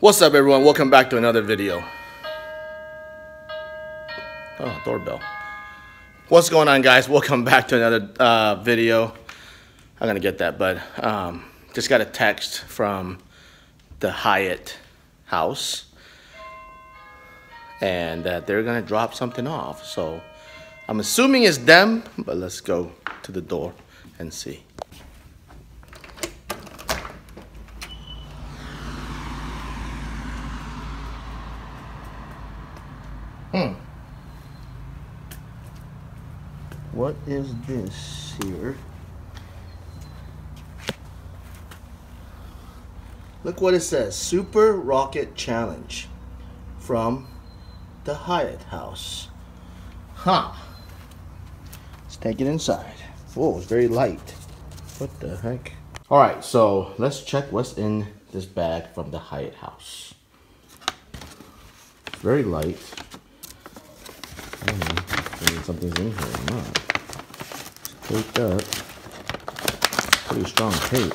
What's up everyone? Welcome back to another video. Oh, doorbell. What's going on guys? Welcome back to another uh, video. I'm gonna get that, but um, just got a text from the Hyatt house and that they're gonna drop something off. So I'm assuming it's them, but let's go to the door and see. What is this here? Look what it says Super Rocket Challenge from the Hyatt House. Huh. Let's take it inside. Whoa, it's very light. What the heck? All right, so let's check what's in this bag from the Hyatt House. Very light. Hmm. Don't if something's in here or not. It's taped up. Pretty strong tape.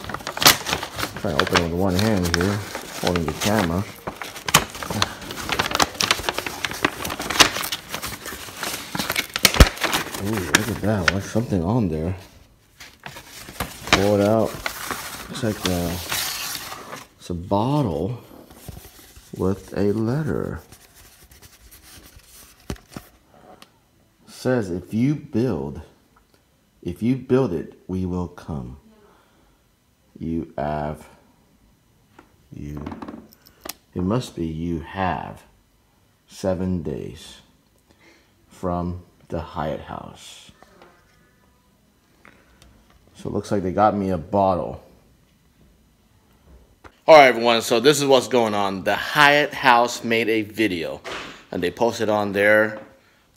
Trying to open it with one hand here, holding the camera. Ooh, look at that. Like something on there. Pull it out. Looks like a, it's a bottle with a letter. Says if you build, if you build it, we will come. You have, you, it must be you have seven days from the Hyatt House. So it looks like they got me a bottle. All right, everyone. So this is what's going on. The Hyatt House made a video, and they posted on their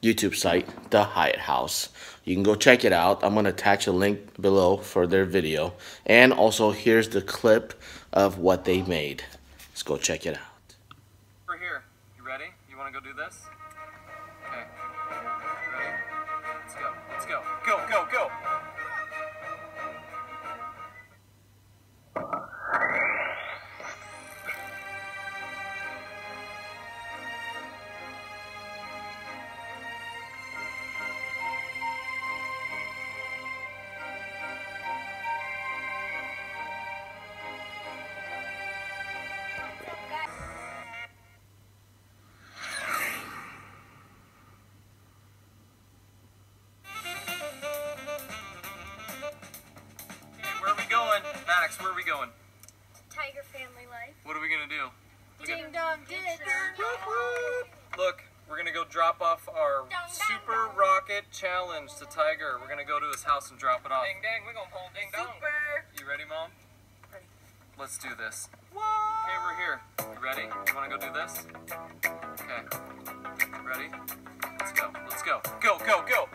YouTube site, The Hyatt House. You can go check it out. I'm gonna attach a link below for their video, and also here's the clip of what they made. Let's go check it out. We're here. You ready? You want to go do this? Okay. Ready? Let's go. Let's go. Go, go, go. Gonna do? We Ding gonna- dong ditcher. Look, we're gonna go drop off our dong, super dong. rocket challenge to Tiger. We're gonna go to his house and drop it off. Ding dang, we're gonna pull ding dong. Super. You ready, Mom? Ready. Let's do this. Okay, we're here. You ready? You wanna go do this? Okay. Ready? Let's go. Let's go. Go, go, go! Go,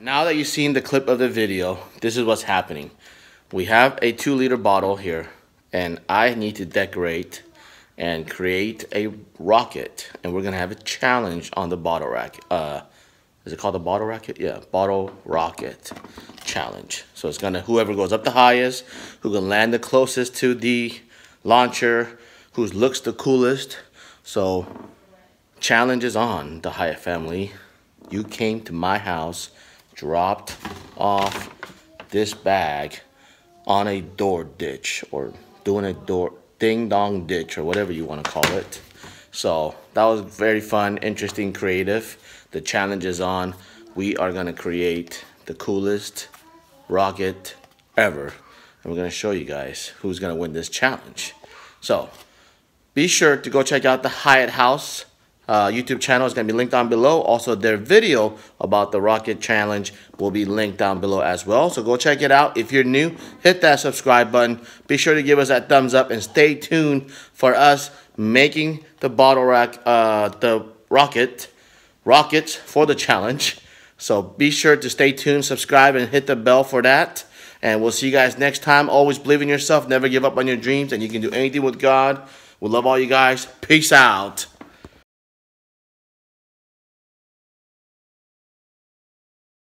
Now that you've seen the clip of the video, this is what's happening. We have a two liter bottle here and I need to decorate and create a rocket and we're gonna have a challenge on the bottle racket. Uh, is it called the bottle rocket? Yeah, bottle rocket challenge. So it's gonna, whoever goes up the highest, who can land the closest to the launcher, who looks the coolest. So challenge is on the Hyatt family. You came to my house, dropped off this bag on a door ditch or doing a door ding dong ditch or whatever you want to call it. So that was very fun, interesting, creative. The challenge is on. We are gonna create the coolest rocket ever. And we're gonna show you guys who's gonna win this challenge. So be sure to go check out the Hyatt House uh, YouTube channel. is going to be linked down below. Also, their video about the Rocket Challenge will be linked down below as well. So go check it out. If you're new, hit that subscribe button. Be sure to give us that thumbs up and stay tuned for us making the bottle rack, uh, the rocket rockets for the challenge. So be sure to stay tuned, subscribe, and hit the bell for that. And we'll see you guys next time. Always believe in yourself, never give up on your dreams, and you can do anything with God. We love all you guys. Peace out.